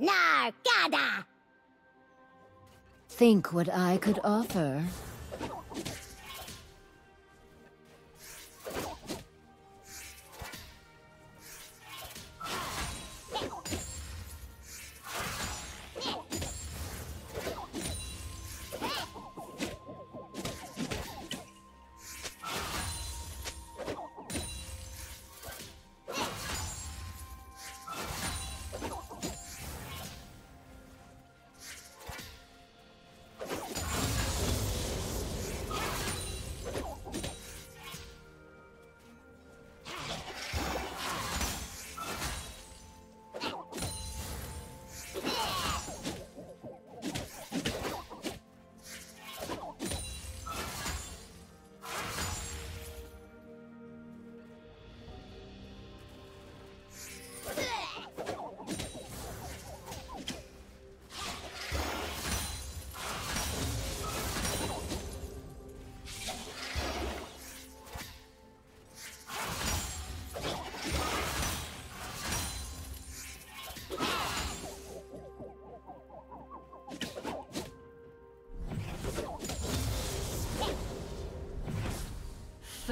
Nargada! Think what I could offer.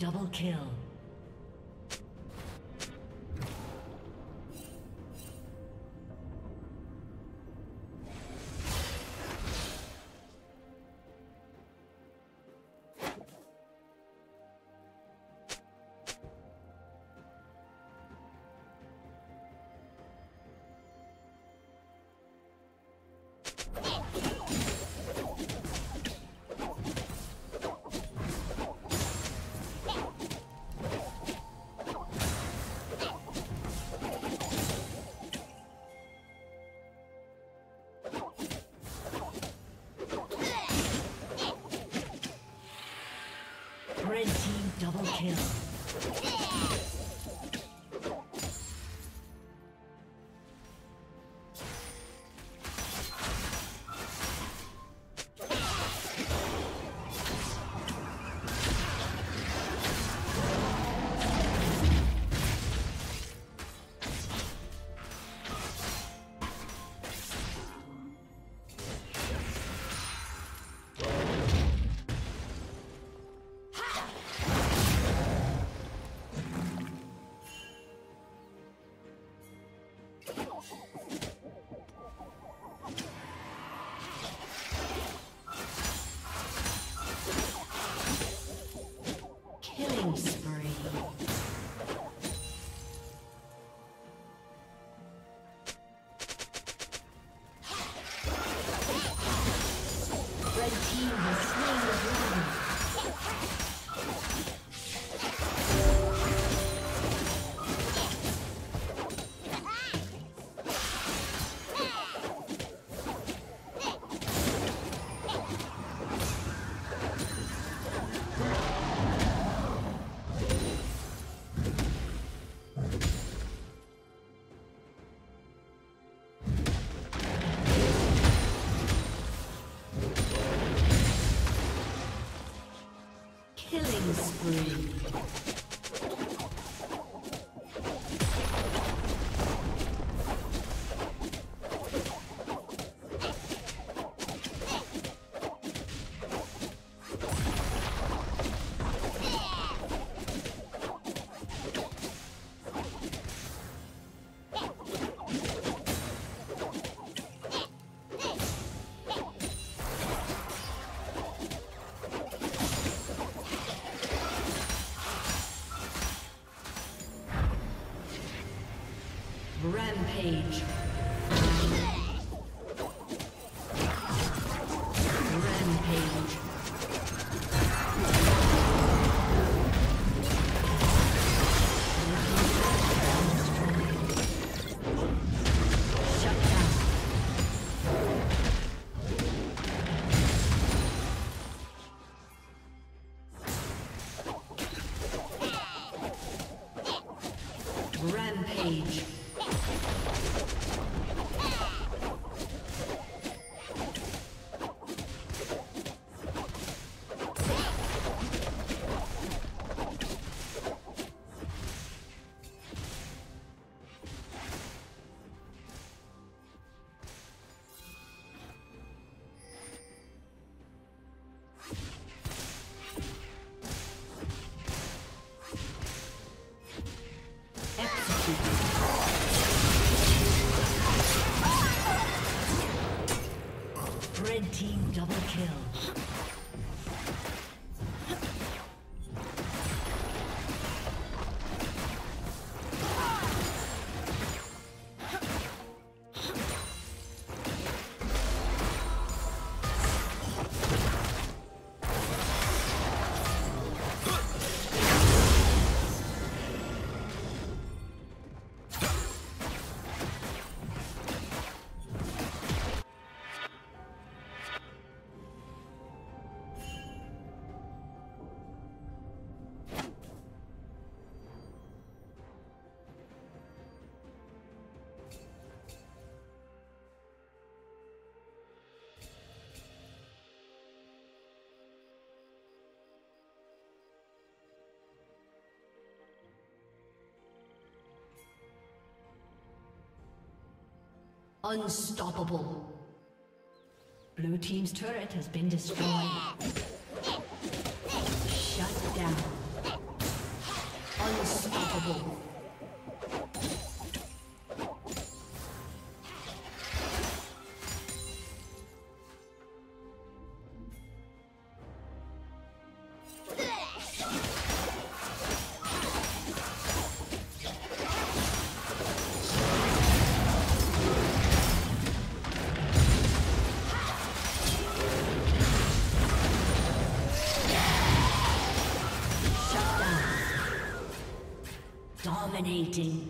Double kill. Kill. Rampage. Unstoppable. Blue Team's turret has been destroyed. Shut down. Unstoppable. Dominating.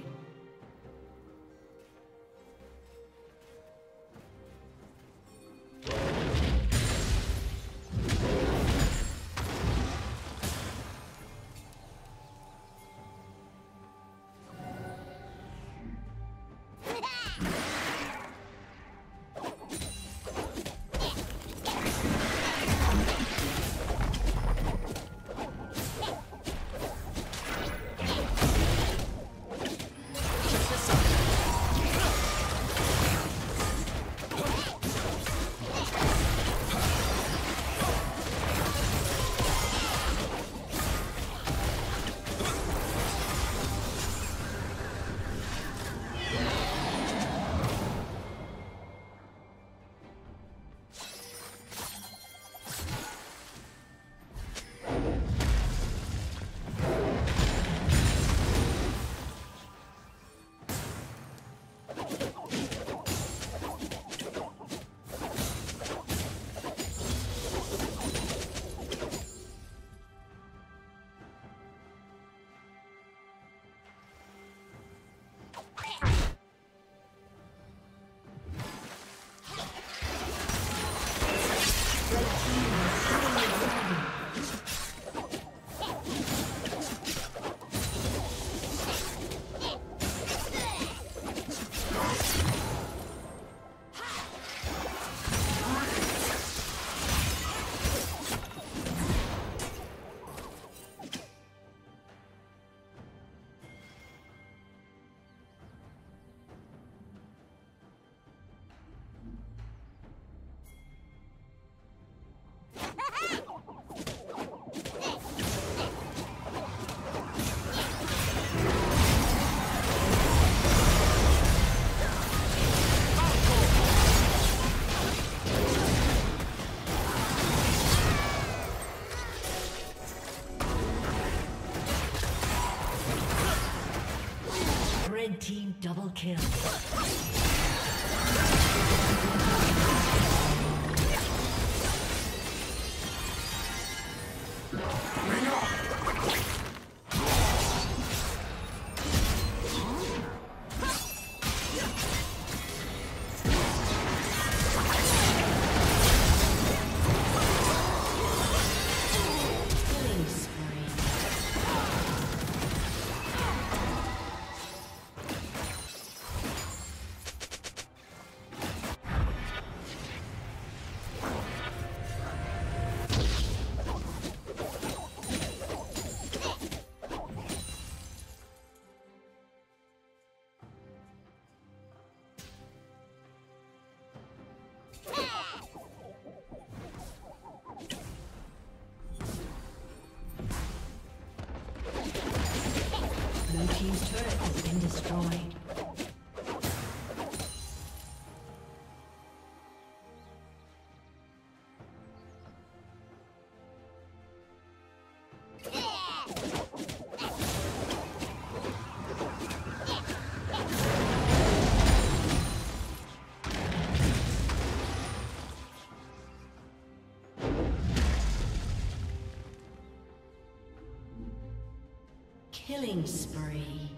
Double kill. Killing spree.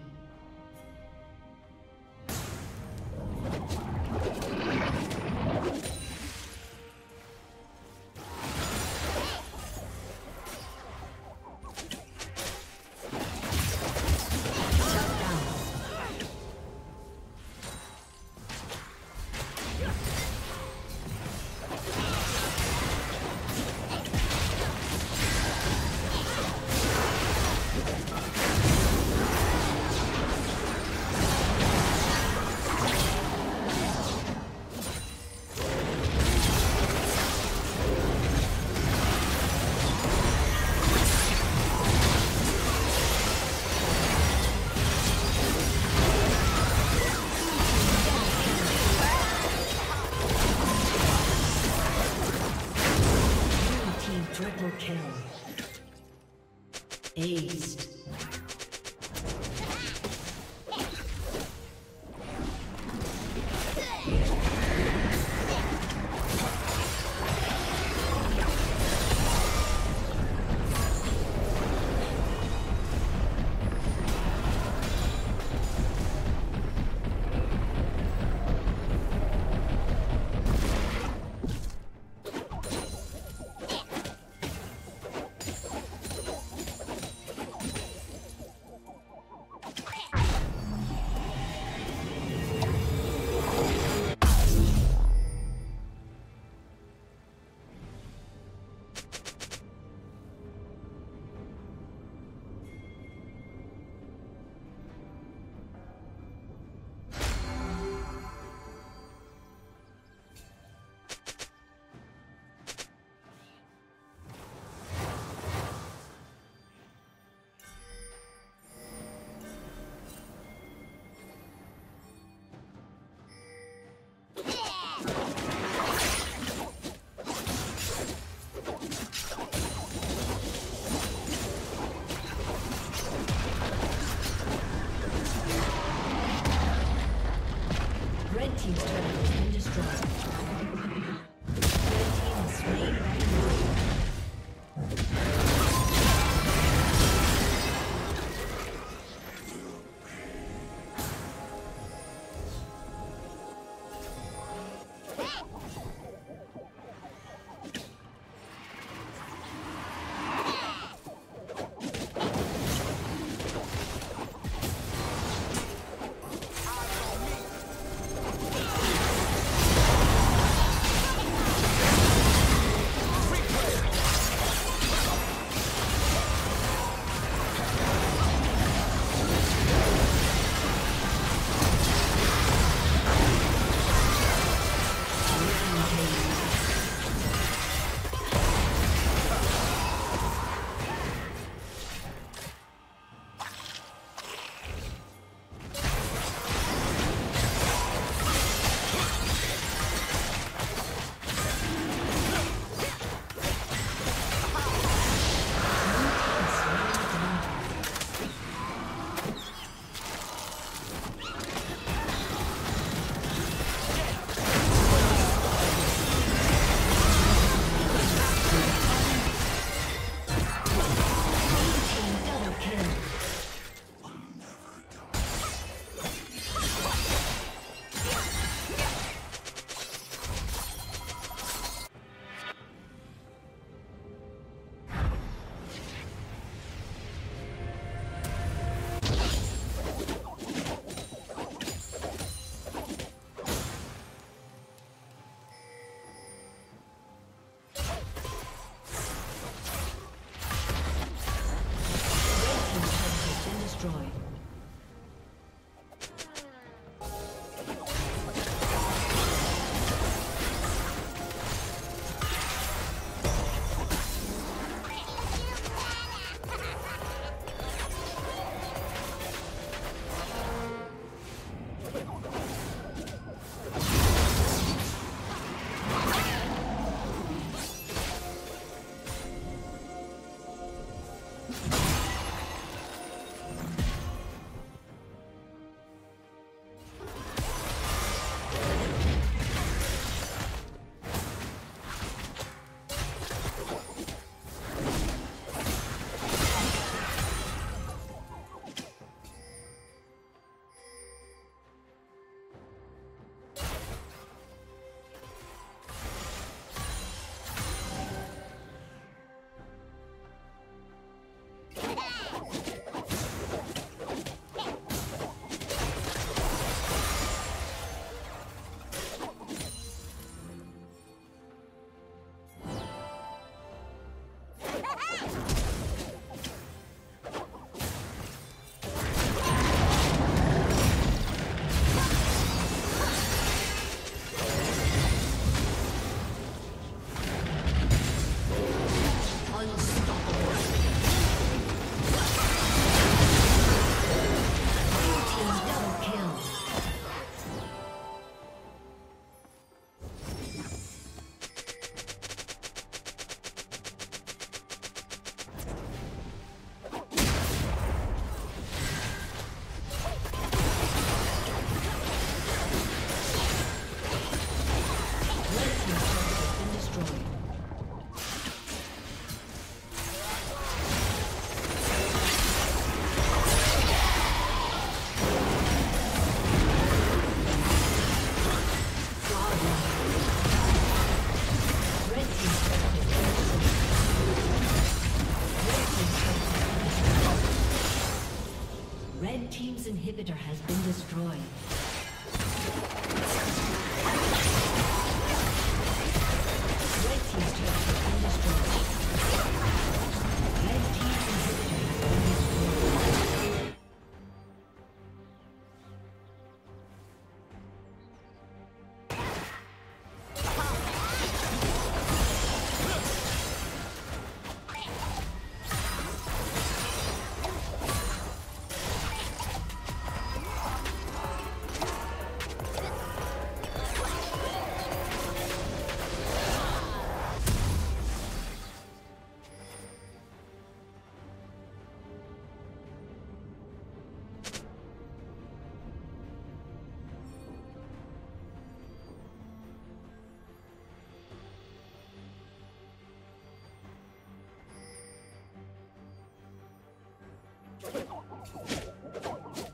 どうぞ。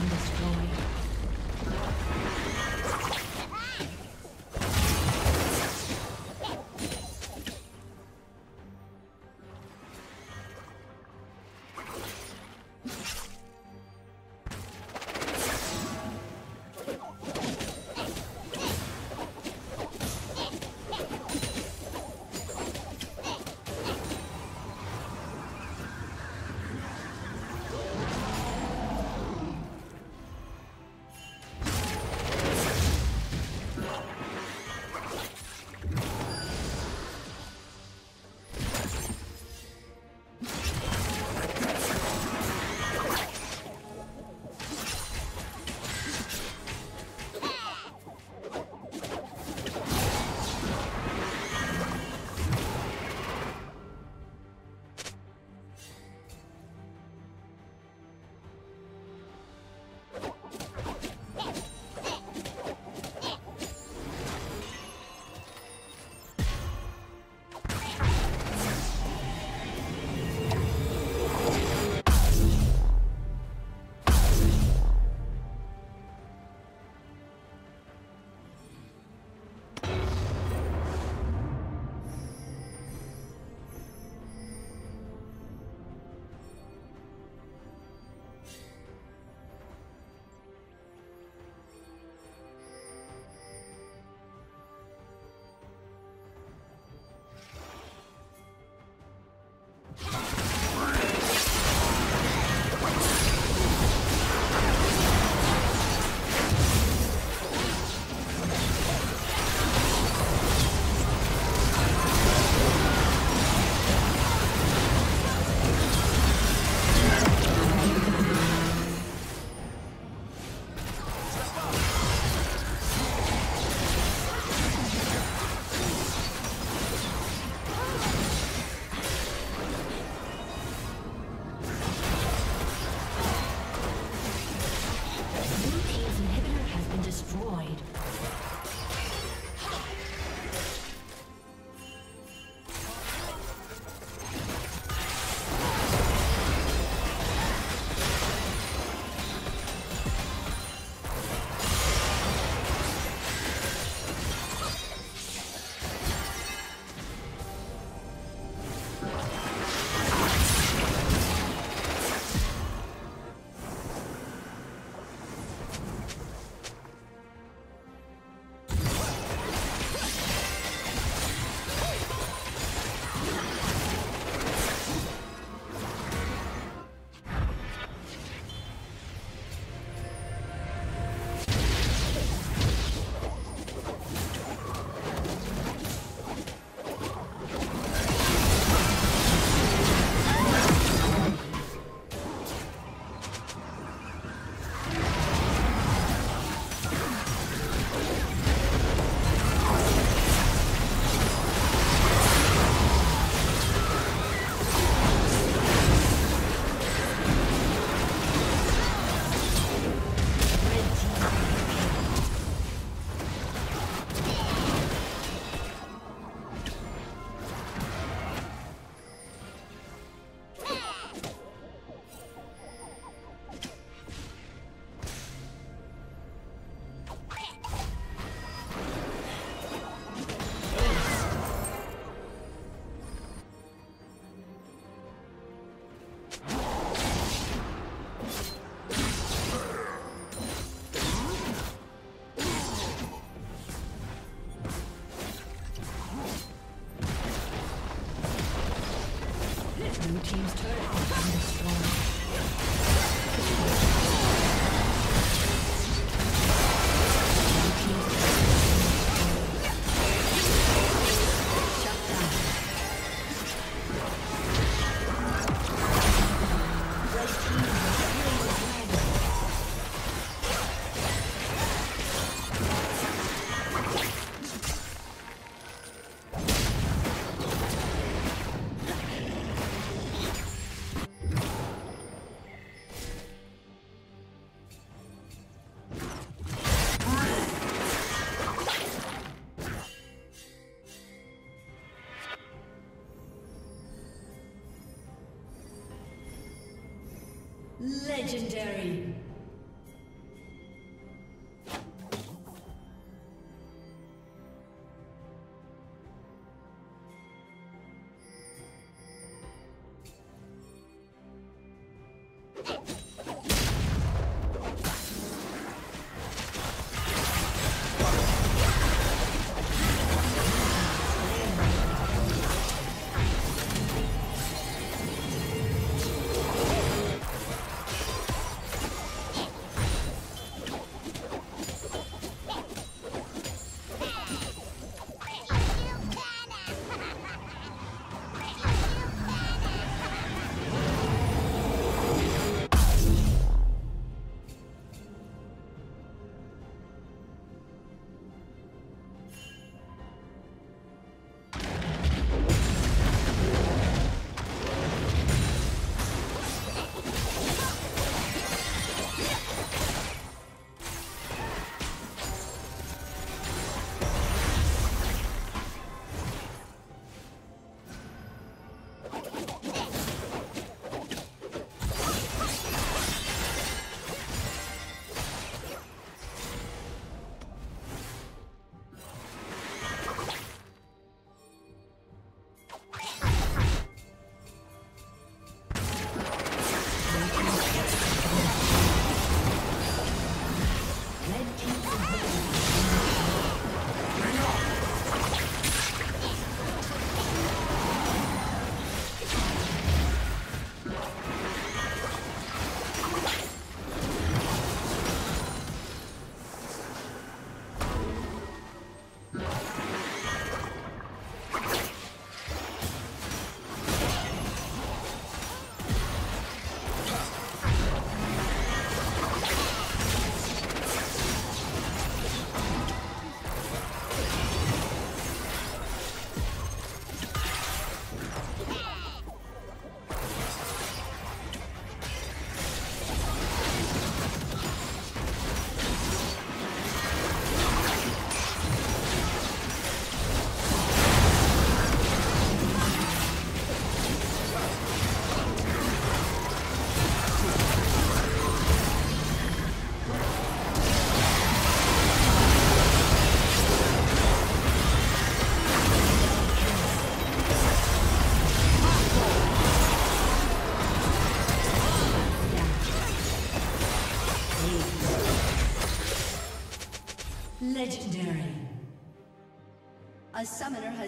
Legendary.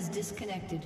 Has disconnected.